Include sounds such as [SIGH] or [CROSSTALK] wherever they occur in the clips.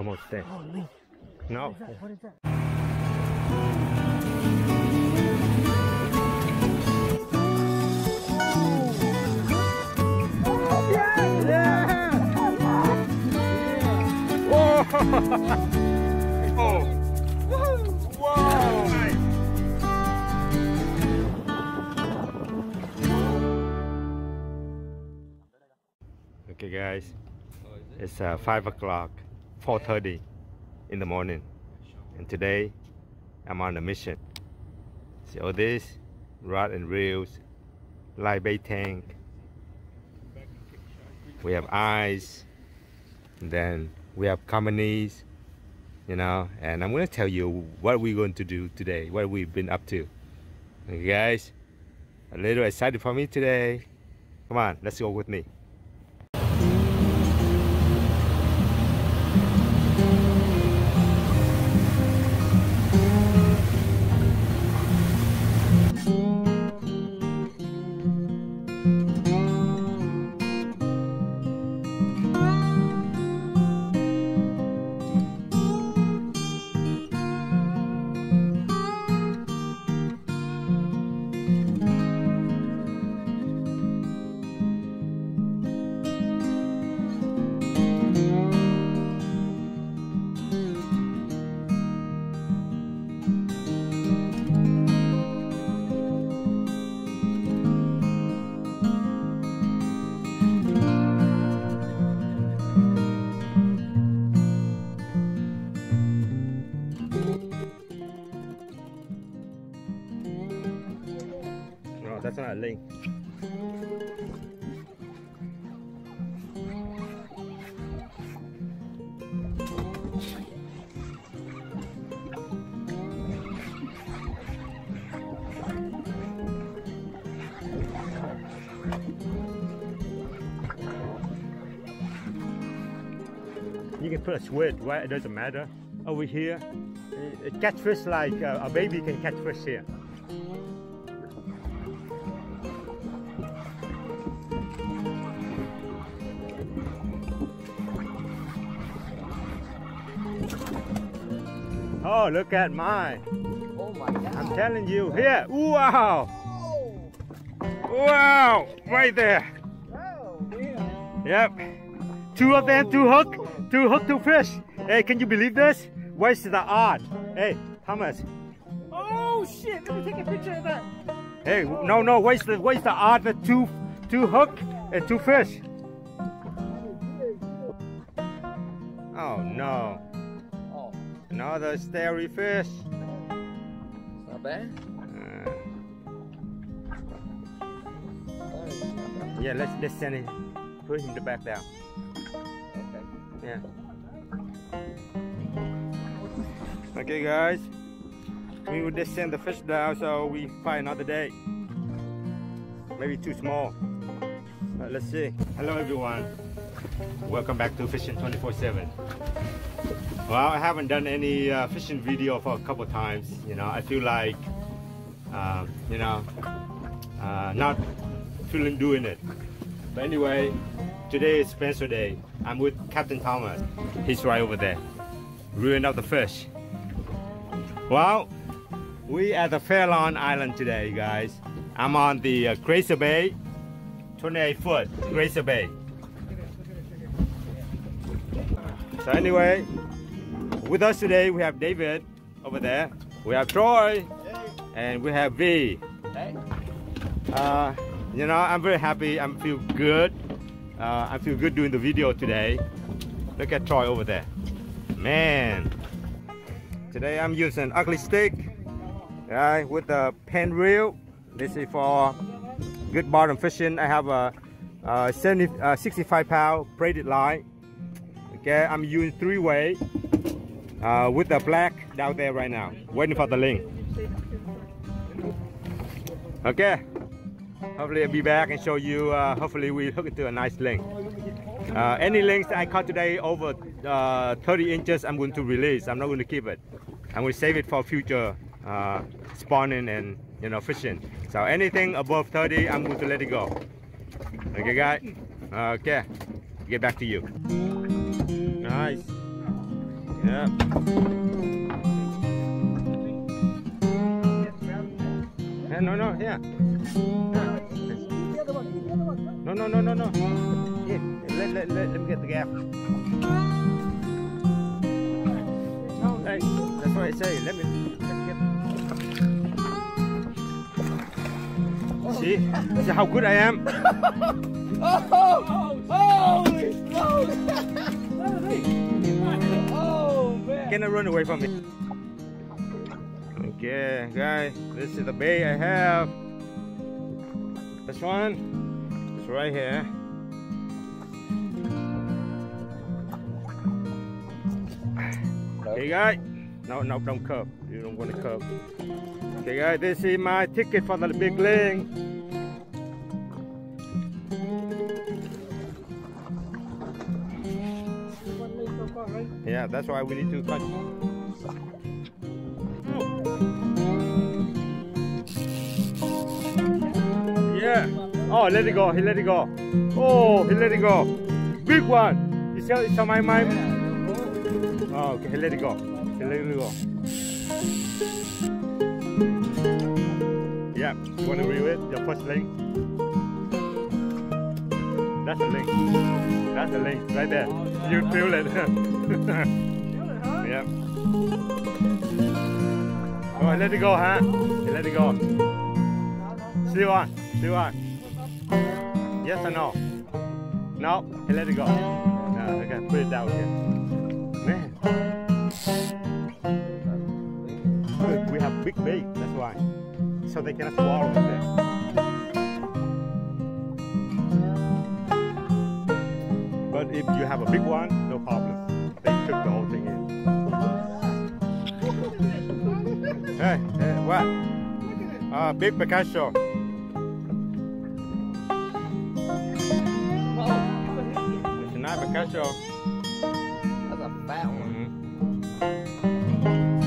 almost there. Oh. No. What is that? What is that? Oh. Whoa! Okay, guys. It's uh, five o'clock, four thirty in the morning, and today I'm on a mission. See all this rod and reels, live bait tank. We have eyes, and then we have companies, you know. And I'm gonna tell you what we're going to do today, what we've been up to. Okay, guys, a little excited for me today. Come on, let's go with me. You can put a squid, right? It doesn't matter. Over here, it, it catch fish like uh, a baby can catch fish here. Oh, look at mine. Oh my god. I'm telling you. Here. Wow. Wow. Right there. Oh, yeah. Yep. Two of them, two hook, two hook, two fish. Hey, can you believe this? Where's the odd? Hey, Thomas. Oh shit! Let me take a picture of that. Hey, no, no. Where's the where's the odd? The two, two hook and two fish. Oh no. Another starry fish. it's not bad. Uh, it's not bad. yeah, let's let's send it. Put him the back down. Okay. Yeah. Okay, guys. We will just send the fish down so we find another day. Maybe too small. But let's see. Hello, everyone. Welcome back to Fishing 24/7. Well, I haven't done any uh, fishing video for a couple times. You know, I feel like, um, you know, uh, not feeling doing it. But anyway, today is Spencer Day. I'm with Captain Thomas. He's right over there. Ruined out the fish. Well, we at the Farallon Island today, guys. I'm on the uh, Glacier Bay, 28 foot Glacier Bay. So anyway, with us today we have David over there. We have Troy, and we have Vy. Hey. Uh, you know, I'm very happy. I feel good. Uh, I feel good doing the video today. Look at Troy over there. Man. Today I'm using Ugly Stik. Right, with the Penn reel. This is for good bottom fishing. I have a, uh 70, uh, 65 pound braided line. Okay, I'm using three way uh, with the black down there right now. Waiting for the ling. Okay. Hopefully I'll be back and show you, uh, hopefully we hook it to a nice ling. Uh, any lings I caught today over uh, 30 inches, I'm going to release. I'm not going to keep it. I'm going to save it for future uh, spawning and you know fishing. So anything above 30, I'm going to let it go. Okay, guys. Okay. Get back to you. Nice. Yeah. Yeah, no, no, here. No, no, no, no, no. Here, let, let, let, let me get the gap. Hey, that's what I say. Let me, let me get. See? See how good I am? [LAUGHS] Oh! Holy moly! [LAUGHS] Man. Run away from me? Okay, guys, this is the bait I have. This one is right here. Okay, guys. No, no, don't curve. You don't want to curve. Okay, guys, this is my ticket for the big ling. Yeah, that's why we need to cut. Yeah. Oh, let it go. He let it go. Oh, he let it go. Big one. You see, it's on my mind. Oh, okay. He let it go. He let it go. Yeah. You want to reel it? Your first ling. That's the ling. That's the ling right there. You feel it. [LAUGHS] [LAUGHS] yeah. Oh, let it go, huh? Let it go. Still on. Still on. Yes or no? No. Let it go. No, okay. Put it down again. Man. Look, we have big bait. That's why. So they cannot swallow it. But if you have a big one, big Picasso. It's not Picasso. That's a fat one. Mhm.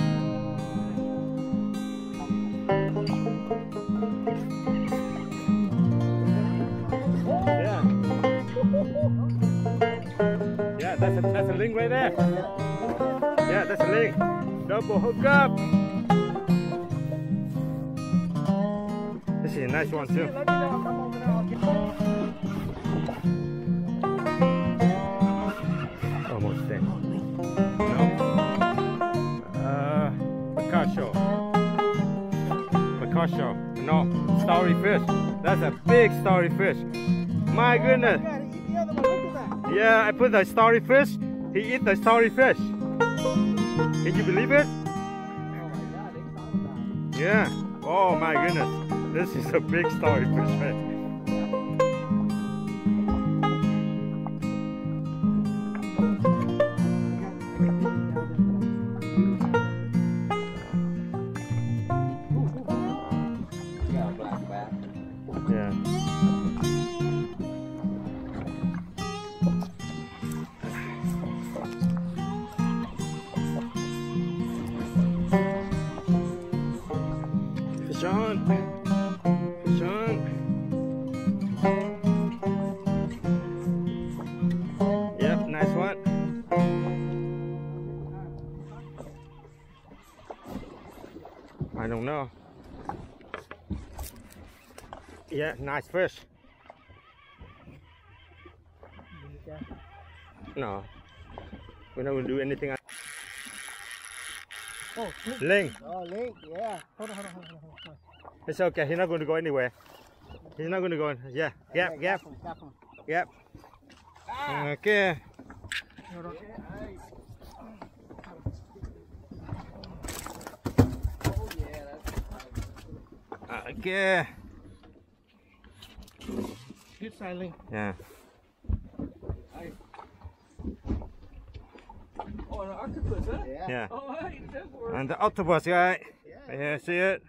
Yeah. [LAUGHS] Yeah, that's a, that's a ling right there. Yeah, that's a ling. Double hook a nice one too. Almost there. No. Uh, Picasso. Picasso. No, starry fish. That's a big starry fish. My goodness. Yeah, I put the starry fish. He eat the starry fish. Can you believe it? Yeah. Oh my goodness. This is a big starry fish. [LAUGHS] Fish on. Yep, nice one. I don't know. Yeah, nice fish. No, we're not gonna do anything. Oh, link. Ling, Oh, ling. Yeah. Hold on, hold on, hold on, hold on. It's okay. He's not going to go anywhere. He's not going to go. In. Yeah, gap, gap, Careful, careful. gap. Okay. On. Oh, yeah, that's Okay. Good side ling. Yeah. Oh, an octopus, huh? Yeah. Yeah. Oh, [LAUGHS] hey. And the octopus guy. Yeah. Yeah, see it?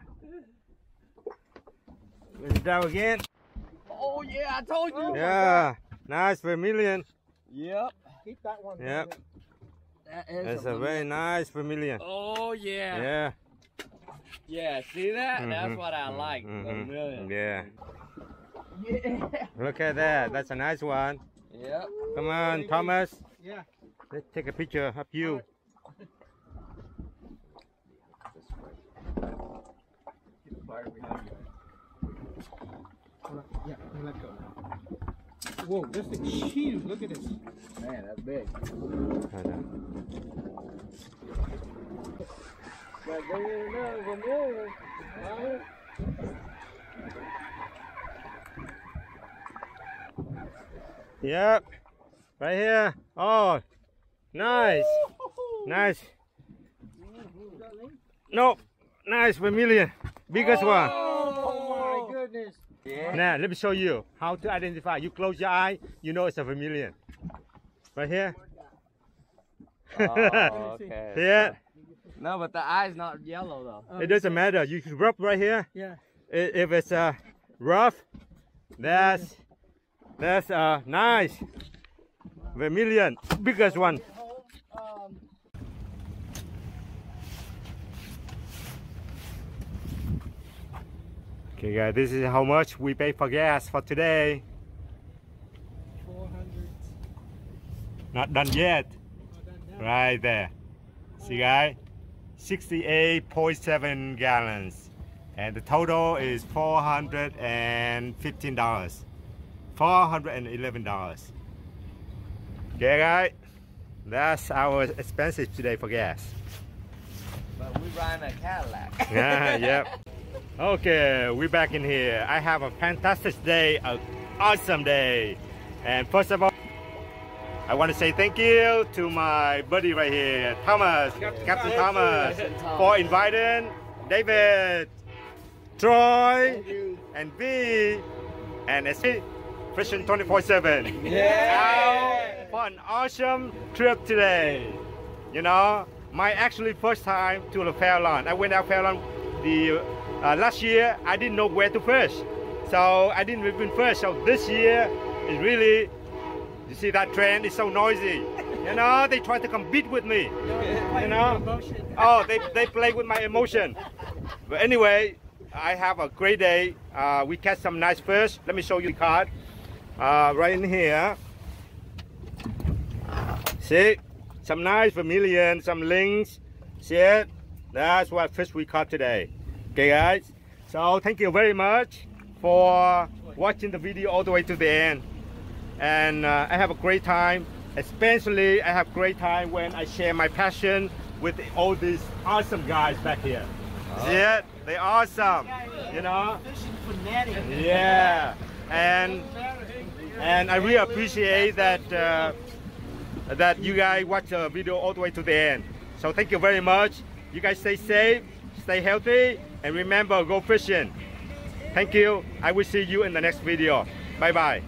Let it down again. Oh yeah, I told you. Yeah, nice vermilion. Yep. Keep that one. Yep. That is That's a, a very nice vermilion. Oh yeah. Yeah. Yeah, see that? Mm -hmm. That's what I like. Mm -hmm. Vermilion. Yeah. Yeah. Look at that. That's a nice one. Yep. Come on, Thomas. Yeah. Let's take a picture of you. Yeah, let go. Whoa, this thing is huge. Look at this. Man, that's big. Yep. Right here. Oh, nice. Nice. Nope. nice vermilion. Biggest one. Goodness. Yeah. Now, let me show you how to identify. You close your eye, you know it's a vermilion. Right here. Oh, [LAUGHS] okay. Yeah. No, but the eye's not yellow though. It doesn't matter. You can rub right here. Yeah. If it's uh, rough, that's that's uh, nice. Vermilion, biggest one. Um, Okay, guys, this is how much we pay for gas for today. 400. Not done yet. Right there. See, guys? 68.7 gallons. And the total is $415. $411. Okay, guys? That's our expenses today for gas. But we ride a Cadillac. [LAUGHS] yeah, yep. Okay, we're back in here. I have a fantastic day, an awesome day. And first of all, I want to say thank you to my buddy right here, Thomas, Captain, Thomas, Captain Thomas. for inviting David, Troy, and B, and SC, Fishing 24-7. Yeah. Out for an awesome trip today. You know, my actually first time to the Farallon. I went out Farallon the uh, last year. I didn't know where to fish, so I didn't even fish. So this year is really, you see that trend is so noisy. You know, they try to compete with me. You know, oh, they they play with my emotion. But anyway, I have a great day. Uh, we catch some nice fish. Let me show you the card. Uh, right in here. See, some nice vermilion, some lings. See it? That's what fish we caught today. Okay, guys. So thank you very much for watching the video all the way to the end. And uh, I have a great time. Especially, I have great time when I share my passion with all these awesome guys back here. See it? They're awesome. You know? Yeah. And and I really appreciate that uh, that you guys watch the video all the way to the end. So thank you very much. You guys stay safe, stay healthy, and remember, go fishing. Thank you. I will see you in the next video. Bye bye.